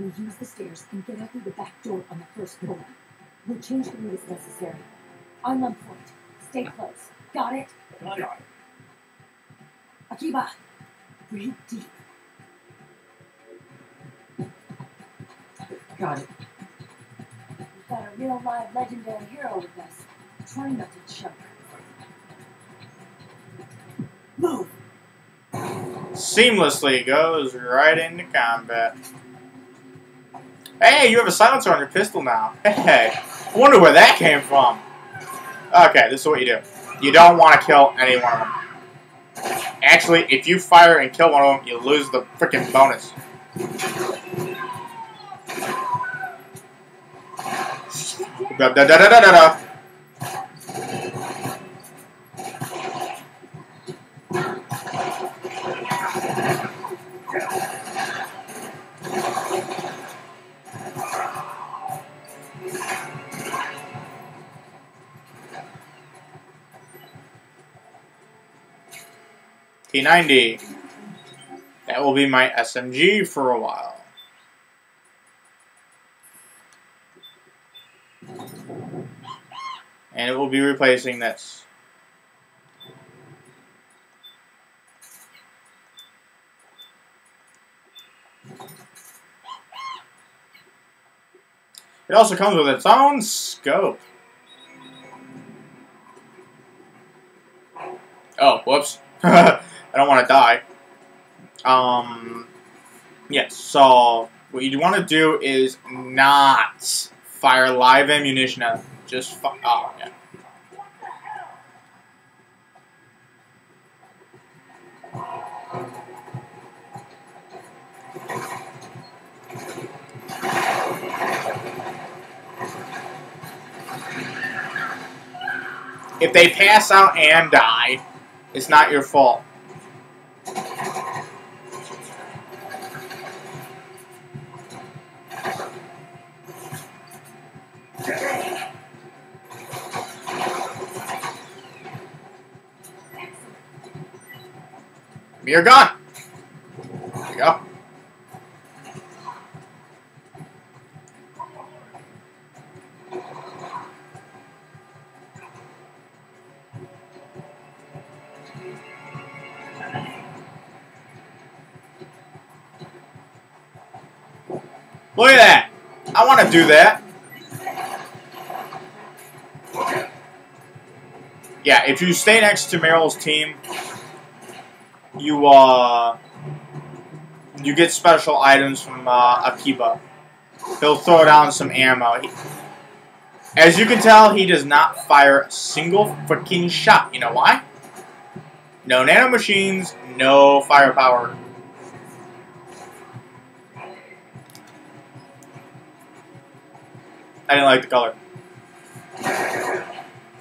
We'll use the stairs and get out through the back door on the first floor. We'll change the route as necessary. I'm on point. Stay close. Got it? Got it. Akiba, breathe deep. Got it. We've got a real live legendary hero with us. Try not to choke. Move! Seamlessly goes right into combat. Hey, you have a silencer on your pistol now. Hey, I wonder where that came from. Okay, this is what you do. You don't want to kill any one of them. Actually, if you fire and kill one of them, you lose the freaking bonus. Da da da da da da. P90. That will be my SMG for a while. And it will be replacing this. It also comes with its own scope. Oh, whoops. I don't want to die. Um, yes, so what you want to do is not fire live ammunition at them. Just fi- oh, yeah. If they pass out and die, it's not your fault. Give me your gun. There you go. Look at that. I want to do that. Yeah, if you stay next to Meryl's team, you uh you get special items from uh, Akiba. He'll throw down some ammo. He- as you can tell, he does not fire a single freaking shot. You know why? No nanomachines, no firepower. I didn't like the color.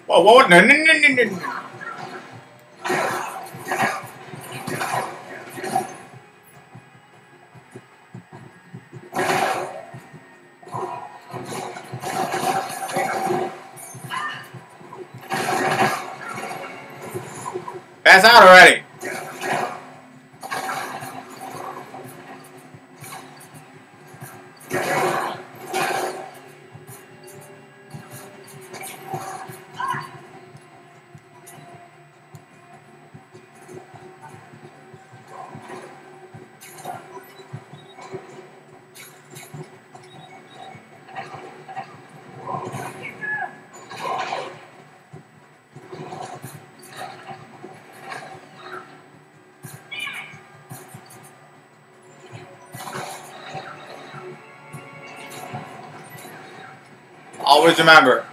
Whoa, whoa, no, no, no, no, no. Pass out already. Always remember.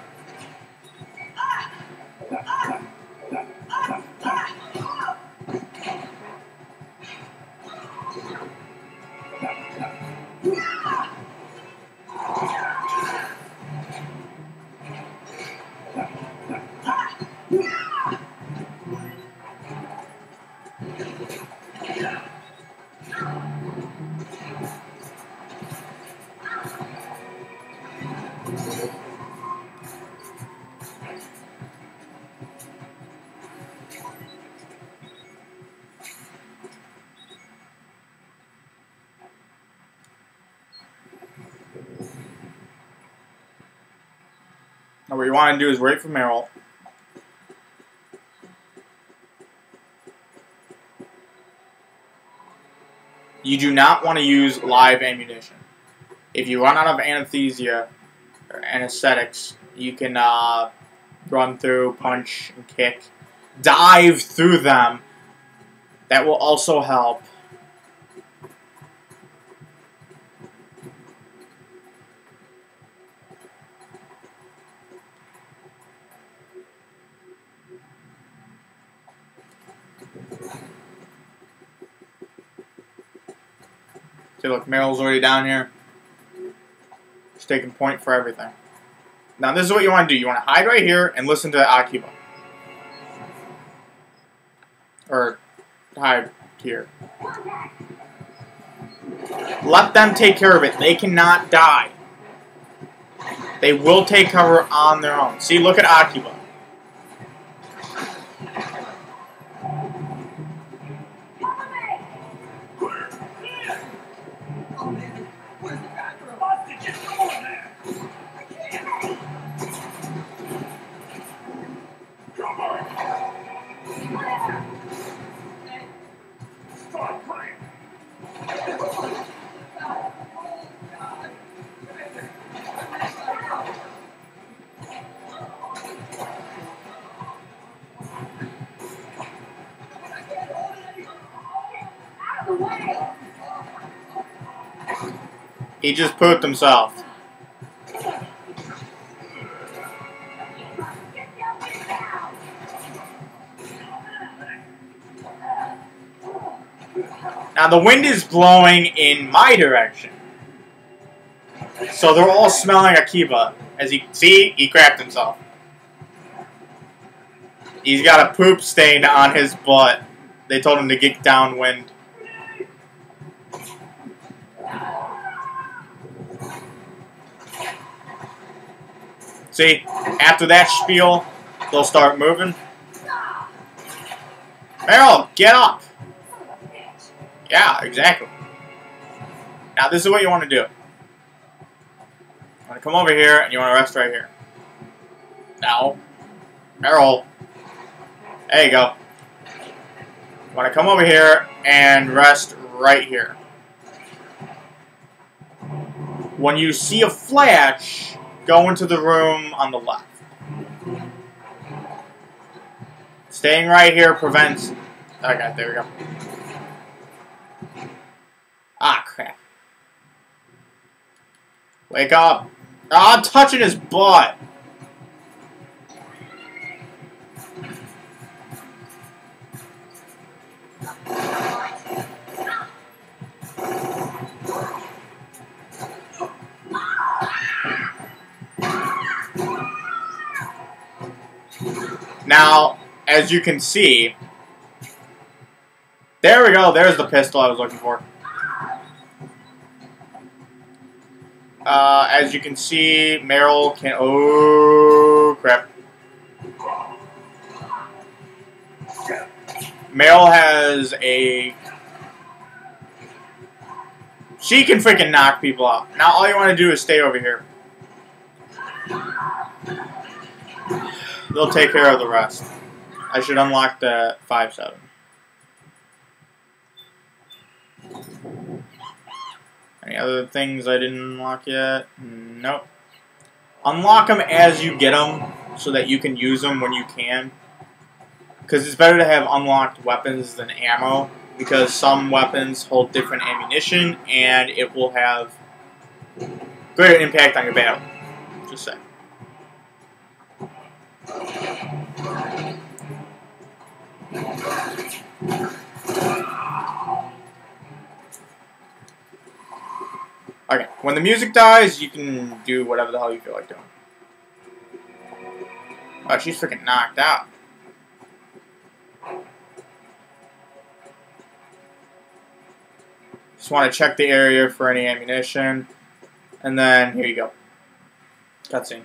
Now what you want to do is wait for Meryl. You do not want to use live ammunition. If you run out of anesthesia or anesthetics, you can uh, run through, punch, and kick, dive through them. That will also help. See, look, Meryl's already down here. She's taking point for everything. Now, this is what you want to do. You want to hide right here and listen to Akiba. Or hide here. Let them take care of it. They cannot die. They will take cover on their own. See, look at Akiba. He just pooped himself. Now the wind is blowing in my direction. So they're all smelling Akiba. As you see, he crapped himself. He's got a poop stain on his butt. They told him to get downwind. See, after that spiel, they'll start moving. Meryl, get up! Yeah, exactly. Now, this is what you want to do. You want to come over here, and you want to rest right here. Now, Meryl, there you go. You want to come over here and rest right here. When you see a flash, go into the room on the left. Staying right here prevents... Okay, there we go. Ah, crap. Wake up. Ah, I'm touching his butt. As you can see, there we go. There's the pistol I was looking for. Uh, as you can see, Meryl can. Oh crap! Meryl has a. She can freaking knock people out. Now all you want to do is stay over here. They'll take care of the rest. I should unlock the 5-7. Any other things I didn't unlock yet? Nope. Unlock them as you get them so that you can use them when you can. Because it's better to have unlocked weapons than ammo. Because some weapons hold different ammunition and it will have greater impact on your battle. Just saying. Okay, when the music dies, you can do whatever the hell you feel like doing. Oh, she's freaking knocked out. Just want to check the area for any ammunition. And then, here you go. Cutscene.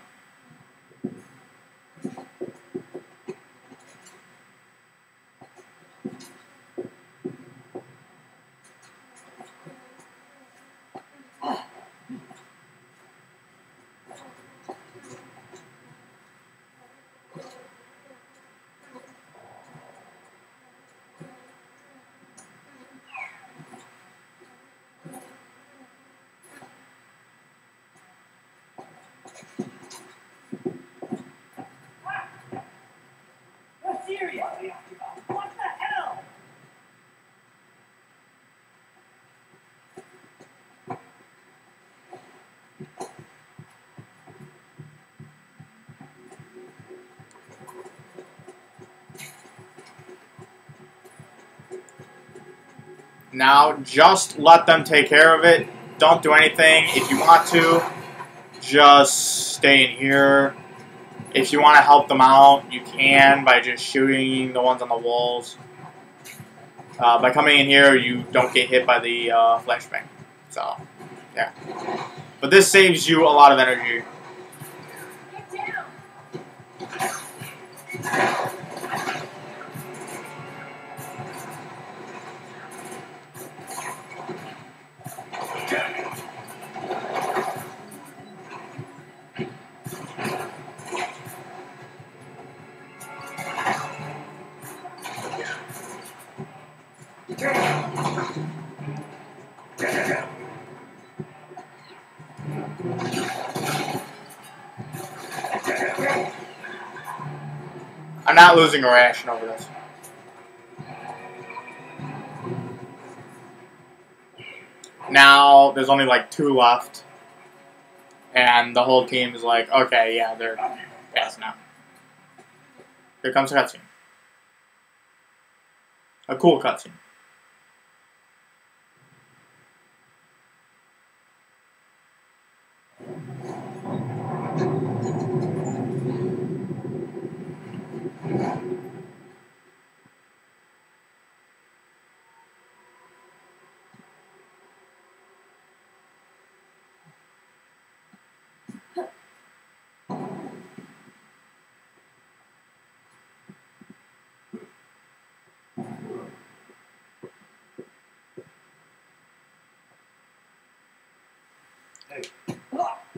Now, just let them take care of it. Don't do anything. If you want to, just stay in here. If you want to help them out, you can by just shooting the ones on the walls. Uh, by coming in here, you don't get hit by the uh, flashbang. So, yeah. But this saves you a lot of energy. Not losing a ration over this. Now, there's only like two left. And the whole team is like, okay, yeah, they're fast now. Here comes a cutscene. A cool cutscene.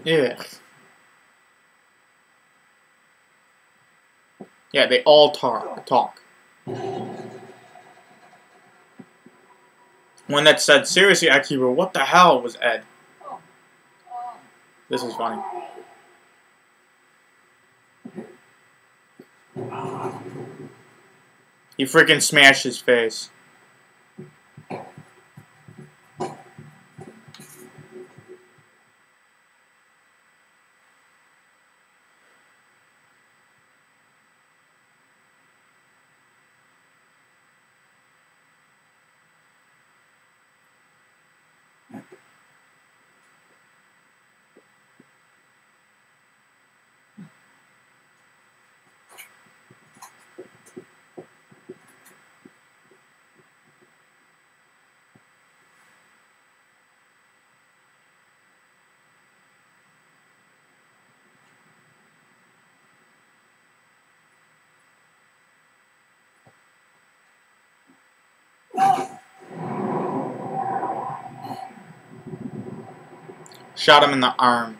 Yeah. Yeah, they all talk. talk. One that said, seriously, Akiba, what the hell was Ed? This is funny. He freaking smashed his face. Shot him in the arm.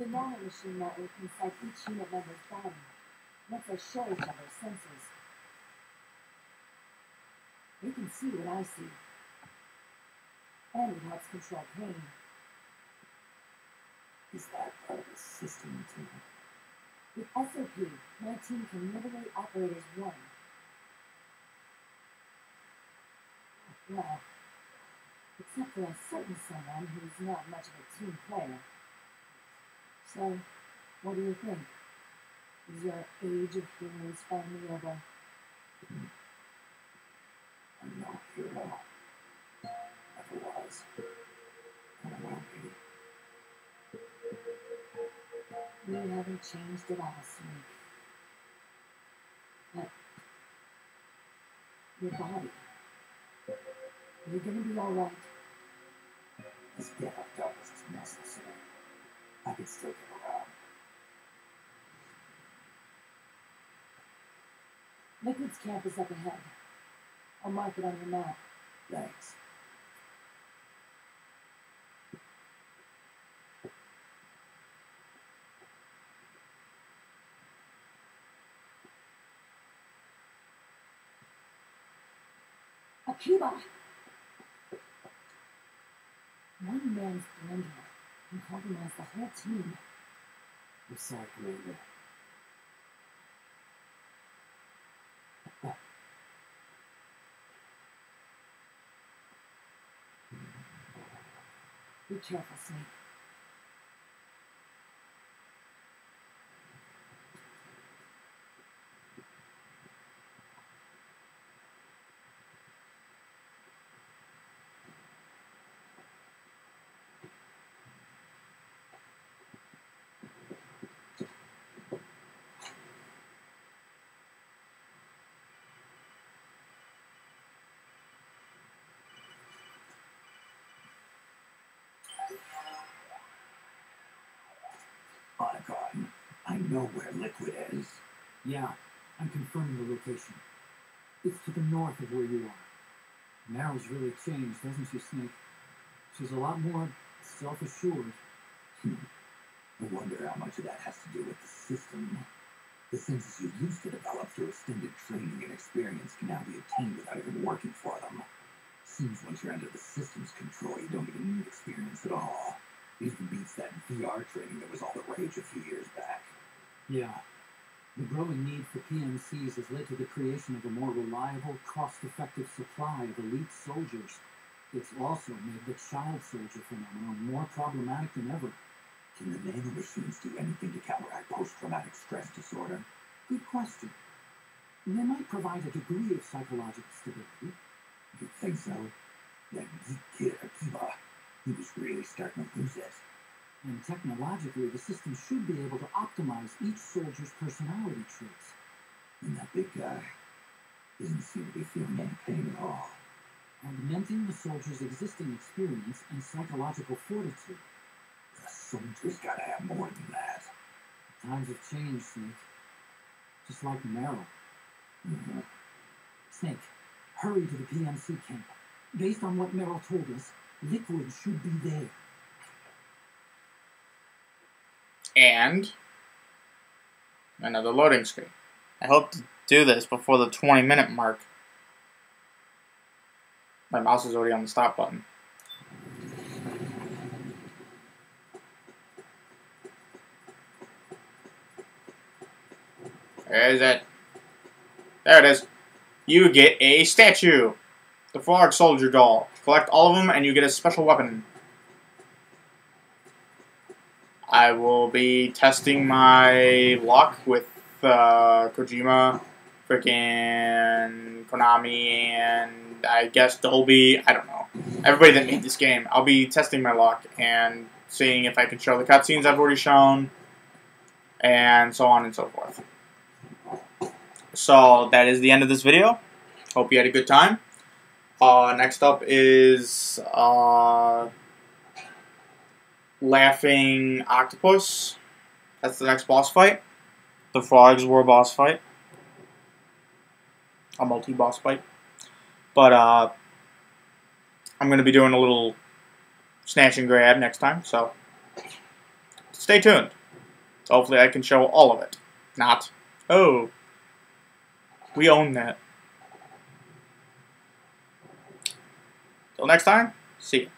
The nanomachine network can each unit member's body, lets us share each other's senses. They can see what I see. And it helps control pain. Is that part of the system too? With SOP, my team can literally operate as one. Well, except for a certain someone who's not much of a team player. So, what do you think? Is your age of heroes finally over? I'm not here now. Never was. And I won't be. You haven't changed at all, Smith. But your body, you're gonna be alright. This death Douglas is necessary. I can still get around. Liquid's camp is up ahead. I'll mark it on your map. Thanks. Akiba. One man's blunder can compromise the whole team. I'm sorry, Commander. Be careful, Snake. Otacon, I know where Liquid is. Yeah, I'm confirming the location. It's to the north of where you are. Meryl's really changed, doesn't she, Snake? She's a lot more self-assured. Hmm. I wonder how much of that has to do with the system. The senses you used to develop through extended training and experience can now be obtained without even working for them. Seems once you're under the system's control, you don't even need experience at all. It even beats that VR training that was all the rage a few years back. Yeah. The growing need for PMCs has led to the creation of a more reliable, cost-effective supply of elite soldiers. It's also made the child soldier phenomenon more problematic than ever. Can the nanomachines do anything to counteract post-traumatic stress disorder? Good question. They might provide a degree of psychological stability. You think so? That geek kid Akiba, he was really starting to lose it. And technologically, the system should be able to optimize each soldier's personality traits. And that big guy doesn't seem to be feeling any pain at all. augmenting the soldier's existing experience and psychological fortitude. The soldier's gotta have more than that. Times have changed, Snake. Just like Meryl. Mhm. Snake, hurry to the PMC camp. Based on what Meryl told us, Liquid should be there. And another loading screen. I hope to do this before the 20 minute mark. My mouse is already on the stop button. Where is it? There it is. You get a statue. The Frog Soldier doll. Collect all of them and you get a special weapon. I will be testing my luck with uh, Kojima, freaking Konami, and I guess Dolby. I don't know. Everybody that made this game. I'll be testing my luck and seeing if I can show the cutscenes I've already shown, and so on and so forth. So that is the end of this video. Hope you had a good time. Uh, next up is uh, Laughing Octopus. That's the next boss fight. The Frogs were a boss fight. A multi-boss fight. But, uh, I'm going to be doing a little snatch and grab next time, so stay tuned. Hopefully I can show all of it. Not, oh, we own that. Till next time, see you.